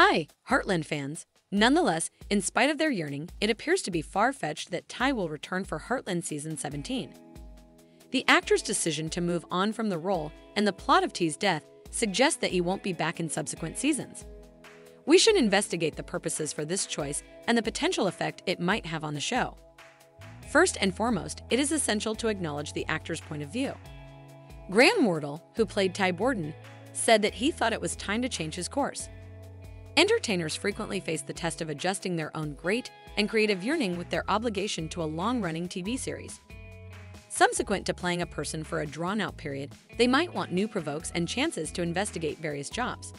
Hi, Heartland fans. Nonetheless, in spite of their yearning, it appears to be far-fetched that Ty will return for Heartland Season 17. The actor's decision to move on from the role and the plot of T's death suggest that he won't be back in subsequent seasons. We should investigate the purposes for this choice and the potential effect it might have on the show. First and foremost, it is essential to acknowledge the actor's point of view. Graham Wardle, who played Ty Borden, said that he thought it was time to change his course. Entertainers frequently face the test of adjusting their own great and creative yearning with their obligation to a long-running TV series. Subsequent to playing a person for a drawn-out period, they might want new provokes and chances to investigate various jobs.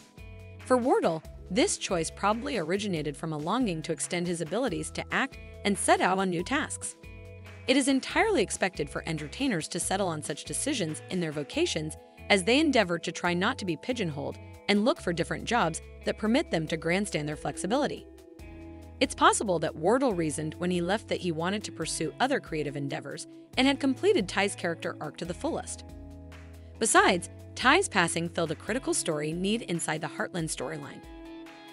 For Wardle, this choice probably originated from a longing to extend his abilities to act and set out on new tasks. It is entirely expected for entertainers to settle on such decisions in their vocations as they endeavor to try not to be pigeonholed and look for different jobs that permit them to grandstand their flexibility. It's possible that Wardle reasoned when he left that he wanted to pursue other creative endeavors and had completed Ty's character arc to the fullest. Besides, Ty's passing filled a critical story need inside the Heartland storyline.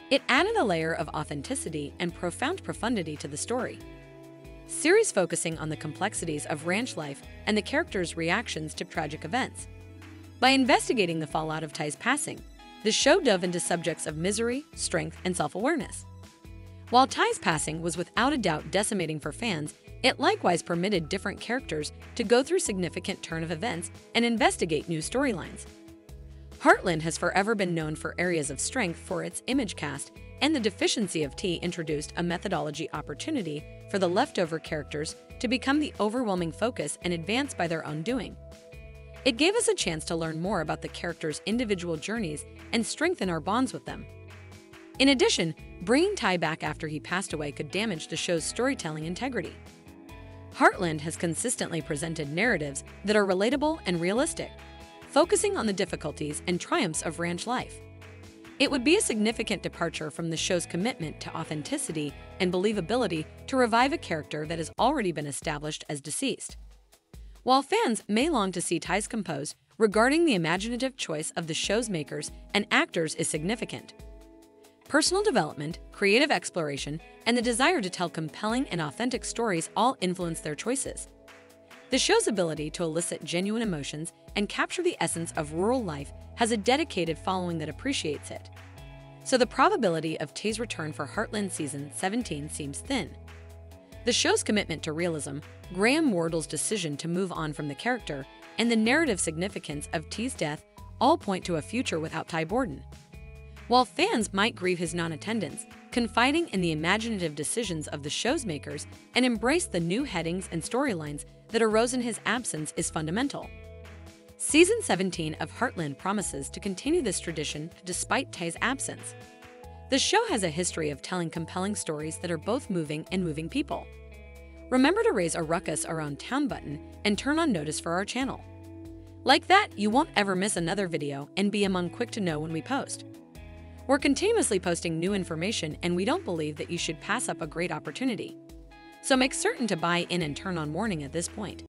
It added a layer of authenticity and profound profundity to the story. Series focusing on the complexities of ranch life and the characters' reactions to tragic events. By investigating the fallout of Ty's passing, the show dove into subjects of misery, strength, and self awareness. While Ty's passing was without a doubt decimating for fans, it likewise permitted different characters to go through significant turn of events and investigate new storylines. Heartland has forever been known for areas of strength for its image cast, and the deficiency of T introduced a methodology opportunity for the leftover characters to become the overwhelming focus and advance by their own doing. It gave us a chance to learn more about the characters' individual journeys and strengthen our bonds with them. In addition, bringing Ty back after he passed away could damage the show's storytelling integrity. Heartland has consistently presented narratives that are relatable and realistic, focusing on the difficulties and triumphs of ranch life. It would be a significant departure from the show's commitment to authenticity and believability to revive a character that has already been established as deceased. While fans may long to see Ty's compose, regarding the imaginative choice of the show's makers and actors is significant. Personal development, creative exploration, and the desire to tell compelling and authentic stories all influence their choices. The show's ability to elicit genuine emotions and capture the essence of rural life has a dedicated following that appreciates it. So the probability of Ty's return for Heartland Season 17 seems thin. The show's commitment to realism, Graham Wardle's decision to move on from the character, and the narrative significance of T's death all point to a future without Ty Borden. While fans might grieve his non-attendance, confiding in the imaginative decisions of the show's makers and embrace the new headings and storylines that arose in his absence is fundamental. Season 17 of Heartland promises to continue this tradition despite Ty's absence. The show has a history of telling compelling stories that are both moving and moving people. Remember to raise a ruckus around town button and turn on notice for our channel. Like that, you won't ever miss another video and be among quick to know when we post. We're continuously posting new information and we don't believe that you should pass up a great opportunity. So make certain to buy in and turn on warning at this point.